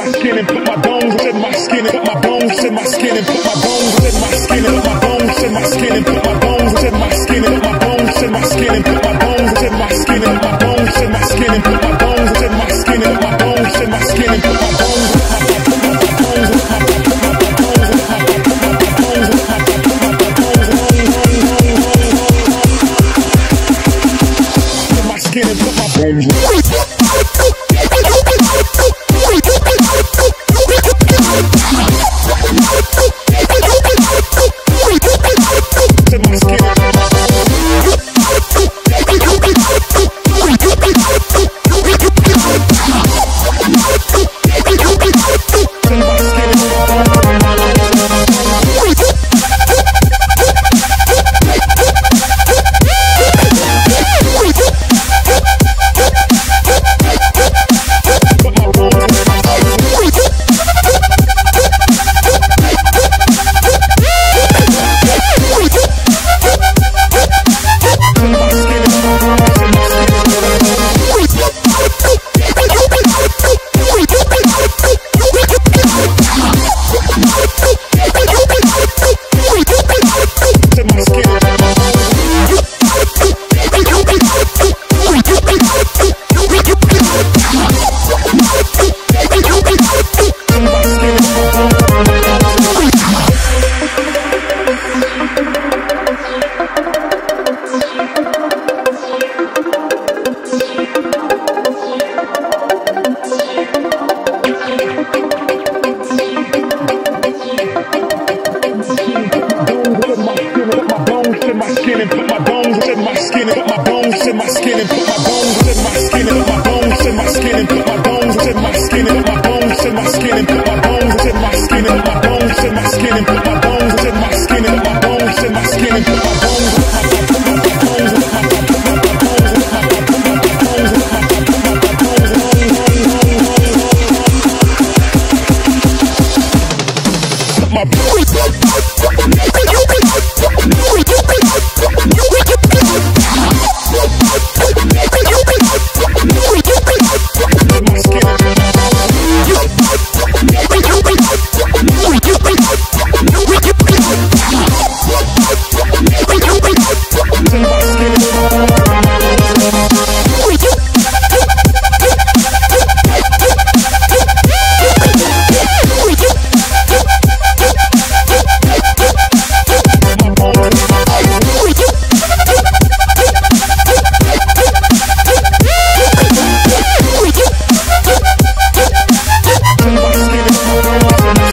my skin and put my bones in my skin and put my bones in my skin and put my bones in my skin and put my bones in my skin and put my bones in my skin and put my bones in my skin and put my bones in my skin and put my bones in my skin and put my bones in my skin and put my bones in my skin and put my bones Put my bones in my skin and put my bones in my skin. skin and put my bones in my skin and put my bones in my skin and put my bones in my skin and put my bones in my skin and put my bones in my skin and put my you.